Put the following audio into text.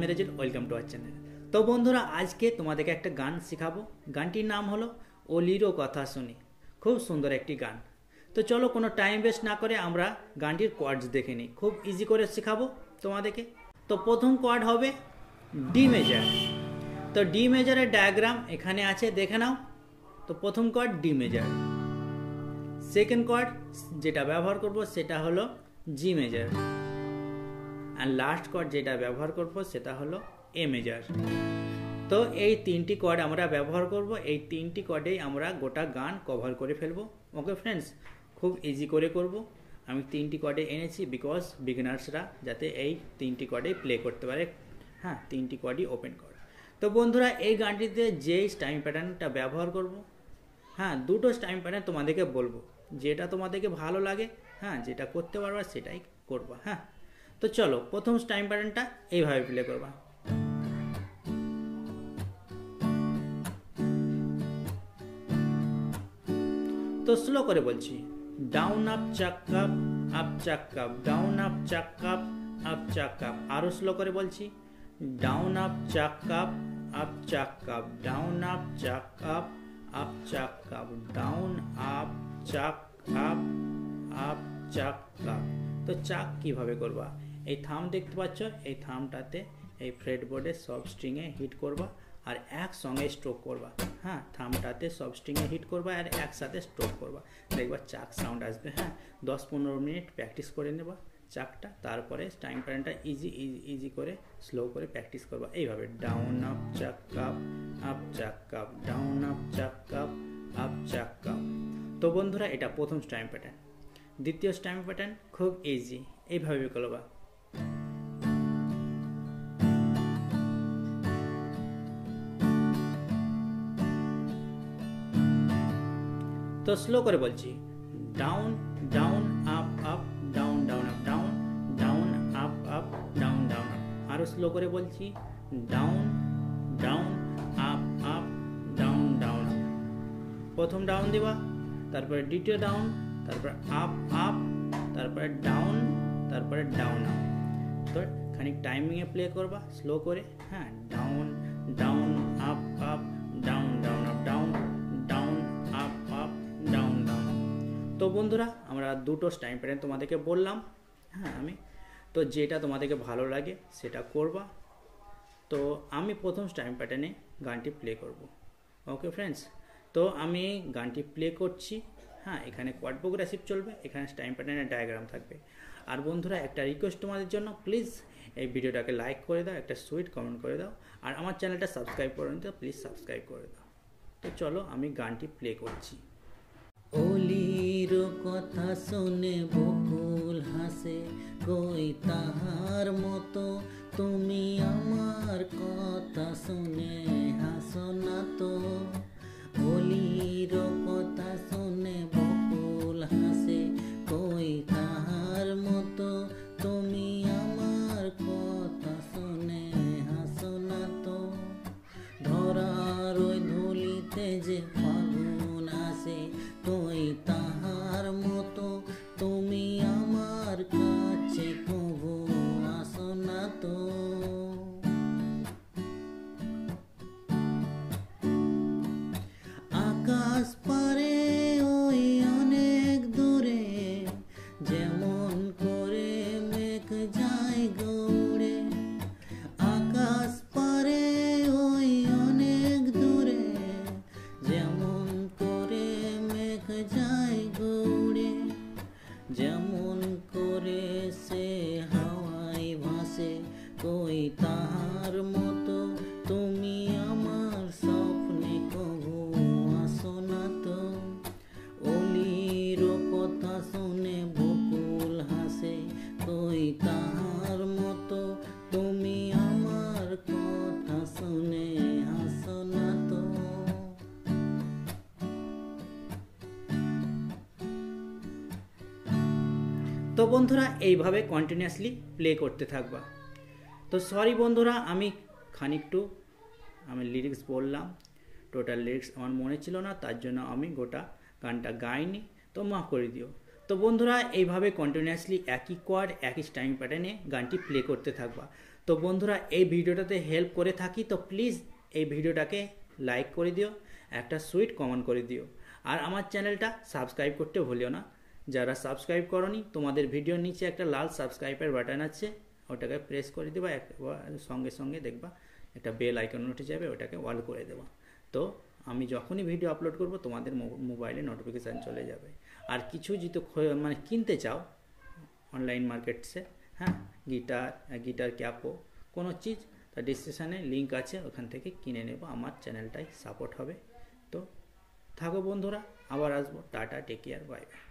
মেরেজিল welcome to our channel তো বন্ধুরা, আজকে তোমাদেরকে একটা গান শেখাবো। গানটির নাম হলো অলিরও কথা শুনি। খুব সুন্দর একটি গান। তো চলো, কোনো টাইম ওয়েস্ট না করে আমরা গানটির কোয়ার্ডস দেখে নিই। খুব ইজি করে শেখাবো তোমাদেরকে। তো প্রথম কোয়ার্ড হবে ডি মেজার তো ডি মেজারের ডায়াগ্রাম এখানে আছে, দেখে নাও। তো প্রথম chord D major second chord যেটা ব্যবহার করব, সেটা হলো জি মেজার আর লাস্ট কর্ড যেটা ব্যবহার করব সেটা হলো এ মেজার তো এই তিনটি কর্ড আমরা ব্যবহার করব, এই তিনটি কর্ডেই আমরা গোটা গান কভার করে ফেলব। ওকে ফ্রেন্ডস খুব ইজি করে করব। আমি তিনটি কর্ডে এনেছি বিকজ বিগিনার্সরা যাতে এই তিনটি কর্ডে প্লে করতে পারে। হ্যাঁ তিনটি কর্ডই ওপেন কর। তো বন্ধুরা, এই গানটিতে যেই টাইম প্যাটার্নটা ব্যবহার করব হ্যাঁ দুটো টাইম প্যাটার্ন তোমাদেরকে বলব। যেটা তোমাদেরকে ভালো লাগে হ্যাঁ যেটা করতে পারবা সেটাই করবা হ্যাঁ। তো চলো প্রথম টাইম প্যাটার্নটা এইভাবে প্লে করবা তো স্লো করে বলছি down up chuck cup up chuck cup down up chuck cup up chuck cup আরও স্লো করে বলছি down up chuck cup up chuck cup down up chuck cup up chuck cup down up chuck up up chuck cup তো chuck কীভাবে করবা এই থাম দেখতে পাচ্ছ? এই থামটাতে এই ফ্রেডবোর্ডে সব স্ট্রিংয়ে হিট করবা আর একসঙ্গে স্ট্রোক করবা। হ্যাঁ থামটাতে সব স্ট্রিংয়ে হিট করবা আর একসাথে স্ট্রোক করবা। দেখবা চাক সাউন্ড আসবে হ্যাঁ? দশ পনেরো মিনিট প্র্যাকটিস করে নেবা চাকটা, তারপরে টাইম প্যাটার্নটা ইজি ইজি ইজি করে স্লো করে প্র্যাকটিস করবা। এইভাবে down up chuck cup up chuck cup down up chuck cup up chuck cup তো বন্ধুরা, এটা প্রথম টাইম প্যাটার্ন দ্বিতীয় টাইম প্যাটার্ন খুব ইজি এইভাবে করবা তো স্লো করে বলছি। Down down up up down down up down down up up down down up আরও স্লো করে বলছি। Down down up up down down up প্রথম ডাউন দিবা, তারপরে দ্বিতীয় ডাউন তারপরে আপ আপ তারপরে ডাউন তারপরে ডাউন আপ তো খানিক টাইমিংয়ে প্লে করবা স্লো করে হ্যাঁ ডাউন ডাউন বন্ধুরা, আমরা দুটো টাইম প্যাটার্ন তোমাদেরকে বললাম হ্যাঁ আমি? তো যেটা তোমাদেরকে ভালো লাগে সেটা করবা। তো আমি প্রথম টাইম প্যাটার্নে গানটি প্লে করব। ওকে ফ্রেন্ডস তো আমি গানটি প্লে করছি হ্যাঁ এখানে কোয়াড প্রোগ্রেসিভ চলবে, এখানে টাইম প্যাটার্নের ডায়াগ্রাম থাকবে। আর বন্ধুরা, একটা রিকোয়েস্ট তোমাদের জন্য প্লিজ এই ভিডিওটাকে লাইক করে দাও, একটা সুইট কমেন্ট করে দাও, আর আমার চ্যানেলটা সাবস্ক্রাইব করে নিতে প্লিজ সাবস্ক্রাইব করে দাও। তো চলো, আমি গানটি প্লে করছি। অলির কথা শুনে বকুল হাসে, কই তাহার মতো তুমি আমার কথা শুনে হাসো না তো? অলির কথা শুনে বকুল হাসে, কই তাহার মতো তুমি God's তো বন্ধুরা, এইভাবে কন্টিনিউয়াসলি প্লে করতে থাকবা। তো সরি বন্ধুরা, আমি খানিকটু আমি লিরিক্স বললাম। টোটাল লিরিক্স আমার মনে ছিল না, তার জন্য আমি গোটা গানটা গাইনি। তো মাফ করে দিও। তো বন্ধুরা, এইভাবে কন্টিনিউয়াসলি একই কোয়ার্ড একই টাইম প্যাটার্নে গানটি প্লে করতে থাকবা। তো বন্ধুরা, এই ভিডিওটাতে হেল্প করে থাকি, তো প্লিজ এই ভিডিওটাকে লাইক করে দিও, একটা সুইট কমেন্ট করে দিও। আর আমার চ্যানেলটা সাবস্ক্রাইব করতে ভুলিও না। যারা সাবস্ক্রাইব করনি, তোমাদের ভিডিওর নিচে একটা লাল সাবস্ক্রাইবের বাটন আছে, ওটাকে প্রেস করে দেবা সঙ্গে সঙ্গে দেখবা একটা বেল আইকন উঠে যাবে, ওটাকে অল করে দেবা। তো আমি যখনই ভিডিও আপলোড করব, তোমাদের মোবাইলে নোটিফিকেশান চলে যাবে। আর কিছু যদি মানে কিনতে চাও অনলাইন মার্কেটসে হ্যাঁ গিটার গিটার ক্যাপও কোনো চিজ, তার ডিসক্রিপশানে লিঙ্ক আছে, ওখান থেকে কিনে নেব, আমার চ্যানেলটাই সাপোর্ট হবে। তো থাকো বন্ধুরা, আবার আসব, ta ta take care bye bye